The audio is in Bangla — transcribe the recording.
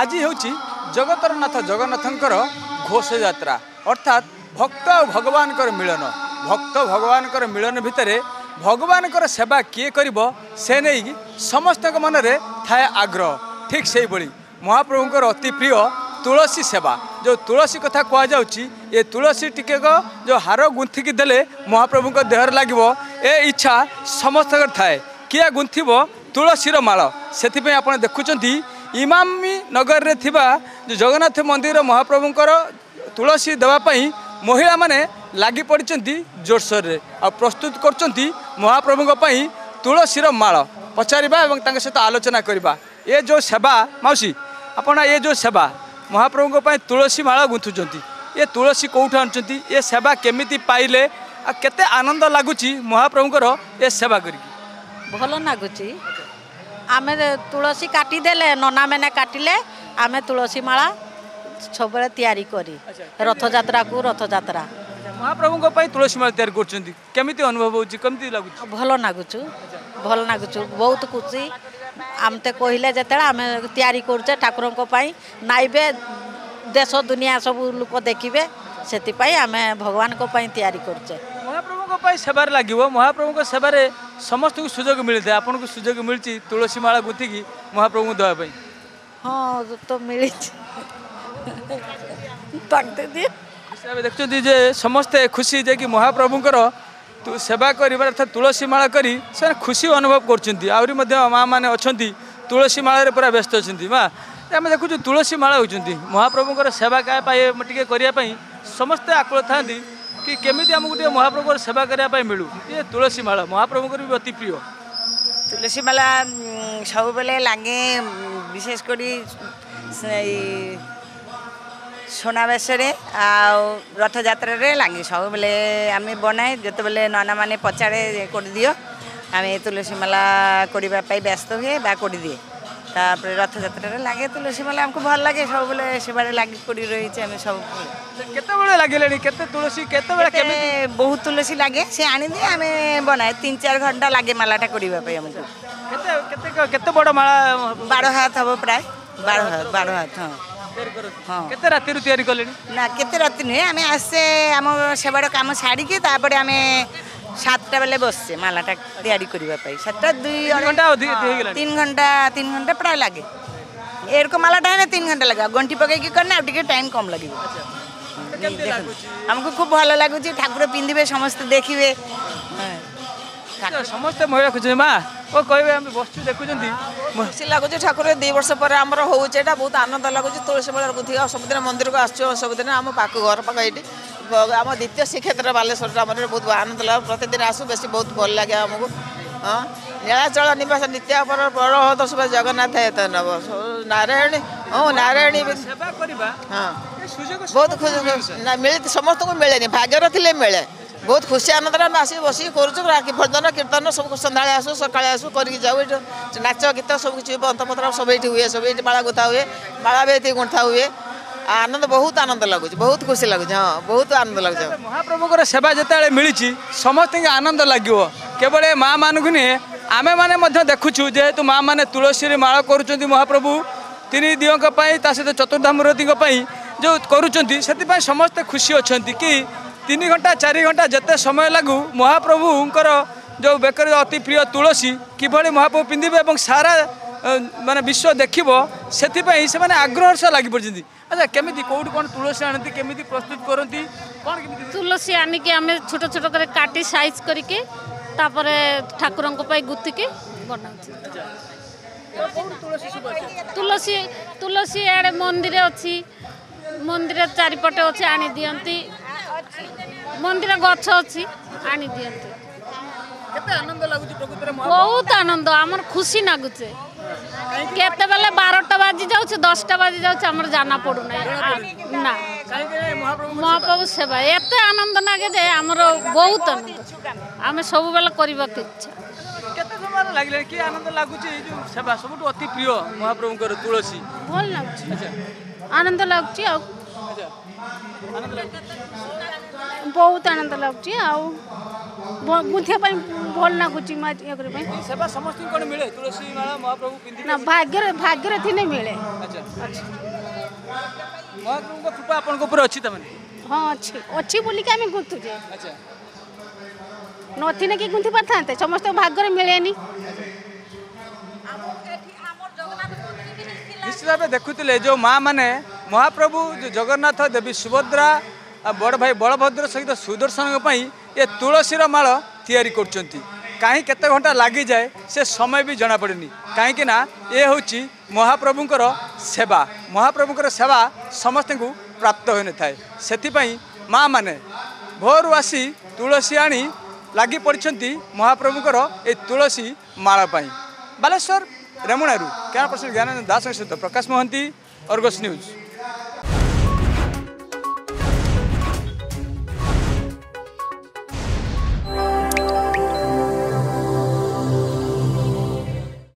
আজি ହେଉଛି ଜଗତରନାଥ ଜଗନ୍ନାଥଙ୍କର ଘୋଷଯାତ୍ରା ଅର୍ଥାତ୍ ଭକ୍ତ ଆଉ ଭଗବାନଙ୍କର ମିଳନ ଭକ୍ତ ଭଗବାନଙ୍କର ମିଳନ ଭିତରେ ଭଗବାନଙ୍କର ସେବା କିଏ କରିବ ସେ ନେଇକି ସମସ୍ତଙ୍କ ମନରେ ଥାଏ ଆଗ୍ରହ ଠିକ୍ ସେଇଭଳି ମହାପ୍ରଭୁଙ୍କର ଅତି ପ୍ରିୟ ତୁଳସୀ ସେବା ଯେଉଁ ତୁଳସୀ କଥା କୁହାଯାଉଛି ଏ ତୁଳସୀ ଟିକେକ ଯେଉଁ ହାର ଗୁନ୍ଥିକି ଦେଲେ ମହାପ୍ରଭୁଙ୍କ ଦେହରେ ଲାଗିବ ଏ ଇଚ୍ଛା ସମସ୍ତଙ୍କର ଥାଏ କିଏ ଗୁନ୍ଥିବ ତୁଳସୀର ମାଳ ସେଥିପାଇଁ ଆପଣ ଦେଖୁଛନ୍ତି ଇମାମୀ ନଗରରେ ଥିବା ଜଗନ୍ନାଥ ମନ୍ଦିର ମହାପ୍ରଭୁଙ୍କର ତୁଳସୀ ଦେବା ପାଇଁ ମହିଳାମାନେ ଲାଗି ପଡ଼ିଛନ୍ତି ଜୋରସୋରରେ ଆଉ ପ୍ରସ୍ତୁତ କରୁଛନ୍ତି ମହାପ୍ରଭୁଙ୍କ ପାଇଁ ତୁଳସୀର ମାଳ ପଚାରିବା ଏବଂ ତାଙ୍କ ସହିତ ଆଲୋଚନା କରିବା ଏ ଯେଉଁ ସେବା ମାଉସୀ ଆପଣ ଏ ଯେଉଁ ସେବା ମହାପ୍ରଭୁଙ୍କ ପାଇଁ ତୁଳସୀ ମାଳ ଗୁନ୍ଥୁଛନ୍ତି ଏ ତୁଳସୀ କେଉଁଠୁ ଆଣୁଛନ୍ତି ଏ ସେବା କେମିତି ପାଇଲେ ଆଉ କେତେ ଆନନ୍ଦ ଲାଗୁଛି ମହାପ୍ରଭୁଙ୍କର ଏ ସେବା କରିକି ଭଲ ଲାଗୁଛି ଆମେ ତୁଳସୀ କାଟିଦେଲେ ନନାମାନେ କାଟିଲେ ଆମେ ତୁଳସୀ ମାଳା ସବୁବେଳେ ତିଆରି କରି ରଥଯାତ୍ରାକୁ ରଥଯାତ୍ରା ମହାପ୍ରଭୁଙ୍କ ପାଇଁ ତୁଳସୀ ମାଳ ତିଆରି କରୁଛନ୍ତି କେମିତି ଅନୁଭବ ହେଉଛି କେମିତି ଲାଗୁଛି ଭଲ ଲାଗୁଛୁ ଭଲ ଲାଗୁଛୁ ବହୁତ ଖୁସି ଆମତେ କହିଲେ ଯେତେବେଳେ ଆମେ ତିଆରି କରୁଛେ ଠାକୁରଙ୍କ ପାଇଁ ନାଇବେ ଦେଶ ଦୁନିଆ ସବୁ ଲୋକ ଦେଖିବେ ସେଥିପାଇଁ ଆମେ ଭଗବାନଙ୍କ ପାଇଁ ତିଆରି କରୁଛେ ପାଇଁ ସେବାରେ ଲାଗିବ ମହାପ୍ରଭୁଙ୍କ ସେବାରେ ସମସ୍ତଙ୍କୁ ସୁଯୋଗ ମିଳିଥାଏ ଆପଣଙ୍କୁ ସୁଯୋଗ ମିଳିଛି ତୁଳସୀ ମାଳା ଗୁନ୍ଥିକି ମହାପ୍ରଭୁଙ୍କୁ ଦେବା ପାଇଁ ହଁ ତ ମିଳିଛି ଏବେ ଦେଖୁଛନ୍ତି ଯେ ସମସ୍ତେ ଖୁସି ଯେ କି ମହାପ୍ରଭୁଙ୍କର ସେବା କରିବା ଅର୍ଥାତ୍ ତୁଳସୀ ମାଳା କରି ସେମାନେ ଖୁସି ଅନୁଭବ କରୁଛନ୍ତି ଆହୁରି ମଧ୍ୟ ମାଆମାନେ ଅଛନ୍ତି ତୁଳସୀ ମାଳାରେ ପୁରା ବ୍ୟସ୍ତ ଅଛନ୍ତି ମା ଆମେ ଦେଖୁଛୁ ତୁଳସୀ ମାଳା ହେଉଛନ୍ତି ମହାପ୍ରଭୁଙ୍କର ସେବା ପାଇଁ ଟିକେ କରିବା ପାଇଁ ସମସ୍ତେ ଆକୁଳ ଥାନ୍ତି କି କେମିତି ଆମକୁ ଟିକେ মহাপ্রভুর ସେବା କରିବା ପାଇଁ ମିଳୁ ଏ ତୁଳସୀ ମାଳ ମହାପ୍ରଭୁଙ୍କର ବି ଅତି ପ୍ରିୟ ତୁଳସୀ ମାଳ ସବୁବେଳେ ଲାଗେ ବିଶେଷ କରି সোনাবেশরে আও লাগে সববেলে আমি বনাই যেতবেলে ননা মানে পচারে করে দিও আমি তুলসী মালা করিবা ব্যস্ত হুয়ে বা করে দিয়ে তারপরে রথযাত্রাটা লাগে তুলসী মেলা আমাকে ভাল লাগে সবুলে সেবারে লাগি পড়ি রয়েছে আমি সব কেতবে লাগিলেনি কেতে তুলসী কেতবে কেমিতি বহুত তুলসী লাগে সে আনি দিয়ে আমি বনাই তিন চার ঘন্টা লাগে মালাটা করিবা পাই আমাকে কেতে কেতে কেতে বড় মালা 12 হাত হবে প্রায় 12 হাত 12 হাত হ্যাঁ, হ্যাঁ। কেতে রাতিরু তৈরি কলেনি না কেতে রাতি নুহে আমি আসে আমার সেবার কাম সারিকি তারপরে আমি সাতটা বেলা বসছে মালাটা তৈরি করিবা পাই সাতটা দুই ঘন্টা তিন ঘন্টা তিন ঘন্টা প্রায় লাগে এরকম মালাটা হয় না তিন ঘন্টা লাগে গন্টি পকাই কি করেন টিকে টাইম কম লাগিব আচ্ছা। আমাকে খুব ভালো লাগুছে ঠাকুর পিঁধিবে সমস্ত দেখিবে হ্যাঁ। আচ্ছা, সমস্ত মহিলা খুঁজে মা ও কইবে আমি বসছু দেখুছন্তি খুশি লাগুছে ঠাকুর দুই বর্ষ পরে আমার হচ্ছে এটা বহুত আনন্দ লাগুছে তুলসী মলার গুঁথি সবুদিন মন্দিরকে আসছু সবুদিন আম পাখ ঘর পাখ এটি ଆମ ଦ୍ୱିତୀୟ ଶ୍ରୀକ୍ଷେତ୍ର ବାଲେଶ୍ୱର ଆମର ବହୁତ ଆନନ୍ଦ ଲାଭ ପ୍ରତିଦିନ ଆସୁ ବେଶୀ ବହୁତ ଭଲ ଲାଗେ ଆମକୁ ହଁ ନୀଳାଚଳ ନିବାସ ନିତ୍ୟ ଅପର ପରହତ ଶୁଭ ଜଗନ୍ନାଥ ଏତ ନବ ନାରାୟଣୀ ହଁ ନାରାୟଣୀ ହଁ ବହୁତ ମିଳେ ସମସ୍ତଙ୍କୁ ମିଳେନି ଭାଗ୍ୟର ଥିଲେ ମିଳେ ବହୁତ ଖୁସି ଆନନ୍ଦରେ ଆମେ ଆସିକି ବସିକି କରୁଛୁ ଭଜନ କୀର୍ତ୍ତନ ସବୁ ସନ୍ଧ୍ୟାବେଳେ ଆସୁ ସକାଳେ ଆସୁ କରିକି ଯାଉ ଏଇଠୁ ନାଚ ଗୀତ ସବୁ କିଛି ବନ୍ତପତ୍ର ସବୁ ଏଇଠି ହୁଏ ସବୁ ଏଇଠି ମାଳା ଗୁଥା ହୁଏ ମାଳା ବି ଏଠି ଗୁନ୍ଥା ହୁଏ ଆନନ୍ଦ ବହୁତ ଆନନ୍ଦ ଲାଗୁଛି ବହୁତ ଖୁସି ଲାଗୁଛି ହଁ ବହୁତ ଆନନ୍ଦ ଲାଗୁଛି ମହାପ୍ରଭୁଙ୍କର ସେବା ଯେତେବେଳେ ମିଳିଛି ସମସ୍ତଙ୍କୁ ଆନନ୍ଦ ଲାଗିବ କେବଳ ଏ ମାଆମାନଙ୍କୁ ନୁହେଁ ଆମେମାନେ ମଧ୍ୟ ଦେଖୁଛୁ ଯେହେତୁ ମାଆମାନେ ତୁଳସୀରେ ମାଳ କରୁଛନ୍ତି ମହାପ୍ରଭୁ ତିନି ଦିଅଙ୍କ ପାଇଁ ତା ସହିତ ଚତୁର୍ଧାମୂର୍ତ୍ତିଙ୍କ ପାଇଁ ଯେଉଁ କରୁଛନ୍ତି ସେଥିପାଇଁ ସମସ୍ତେ ଖୁସି ଅଛନ୍ତି କି ତିନି ଘଣ୍ଟା ଚାରି ଘଣ୍ଟା ଯେତେ ସମୟ ଲାଗୁ ମହାପ୍ରଭୁଙ୍କର ଯେଉଁ ବେକରେ ଅତି ପ୍ରିୟ ତୁଳସୀ କିଭଳି ମହାପ୍ରଭୁ ପିନ୍ଧିବେ ଏବଂ ସାରା ମାନେ ବିଶ୍ୱ ଦେଖିବ ସେଥିପାଇଁ ସେମାନେ ଆଗ୍ରହର ସହ ଲାଗି ପଡ଼ିଛନ୍ତି আচ্ছা কেমিতি কোউটি কোন তুলসী আনতি কেমিতি প্রস্তুত করন্তি কোন কেমিতি তুলসী আনি কি আমি ছোট ছোট করে কাটি সাইজ করি কি তারপরে ঠাকুরঙ্ক পাই গুতি কি বনাউছি তুলসী তুলসী এড়ে মন্দিরে অছি মন্দিরে চারিপটে আছে আনি দিয়ন্তি মন্দিরে গছ আছে আনি দিয়ন্তি কেতে আনন্দ লাগুছি প্রকৃতরে বহুত আনন্দ আমার খুশি লাগুছে কেতেবেলা বাজি যাচ্ছে দশটা বাজি যাচ্ছে আমরা জানা পড়ু না না মহাপ্রভু সেবা এত আনন্দ লাগে যে আমার বহুত আনন্দ আমি সবুবেলে করবাকে ইচ্ছা আনন্দ লাগুছে আচ্ছা। আনন্দ ବହୁତ ଆନନ୍ଦ ଲାଗୁଛି ଆଉ ଗୁନ୍ଥିବା ପାଇଁ ଭଲ ଲାଗୁଛି ମା ଇଏ କରିବା ପାଇଁ ସେବା ସମସ୍ତଙ୍କୁ କ'ଣ ମିଳେ ତୁଳସୀ ମାଳା ମହାପ୍ରଭୁ ପିନ୍ଧି ନା ଭାଗ୍ୟରେ ଭାଗ୍ୟରେ ଥିଲେ ମିଳେ ମହାପ୍ରଭୁଙ୍କ କୃପା ଆପଣଙ୍କ ଉପରେ ଅଛି ତାମାନେ ହଁ ଅଛି ଅଛି ବୋଲିକି ଆମେ ଗୁନ୍ଥୁଛେ ନଥିଲେ କି ଗୁନ୍ଥି ପାରିଥାନ୍ତେ ସମସ୍ତଙ୍କ ଭାଗ୍ୟରେ ମିଳେନି ନିଶ୍ଚିତ ଭାବେ ଦେଖୁଥିଲେ ଯେଉଁ ମା ମାନେ ମହାପ୍ରଭୁ ଜଗନ୍ନାଥ ଦେବୀ ସୁଭଦ୍ରା ବଡ଼ ଭାଇ ବଳଭଦ୍ର ସହିତ ସୁଦର୍ଶନଙ୍କ ପାଇଁ ଏ ତୁଳସୀର ମାଳ ତିଆରି କରୁଛନ୍ତି କାହିଁ କେତେ ଘଣ୍ଟା ଲାଗିଯାଏ ସେ ସମୟ ବି ଜଣାପଡ଼ିନି କାହିଁକିନା ଏ ହେଉଛି ମହାପ୍ରଭୁଙ୍କର ସେବା ମହାପ୍ରଭୁଙ୍କର ସେବା ସମସ୍ତଙ୍କୁ ପ୍ରାପ୍ତ ହୋଇନଥାଏ ସେଥିପାଇଁ ମା ମାନେ ଭୋରୁ ଆସି ତୁଳସୀ ଆଣି ଲାଗି ପଡ଼ିଛନ୍ତି ମହାପ୍ରଭୁଙ୍କର ଏ ତୁଳସୀ ମାଳ ପାଇଁ ବାଲେଶ୍ୱର ରେମୁଣାରୁ କ୍ୟାମେରା ପର୍ସନ ଜ୍ଞାନ ଦାସଙ୍କ ସହିତ ପ୍ରକାଶ ମହାନ୍ତି ଅର୍ଗସ ନ୍ୟୁଜ୍